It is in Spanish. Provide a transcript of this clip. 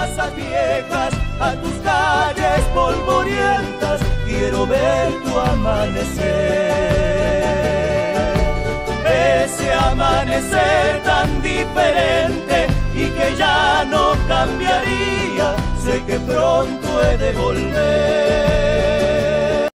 casas viejas, a tus calles polvorientas, quiero ver tu amanecer. Ese amanecer tan diferente y que ya no cambiaría, sé que pronto he de volver.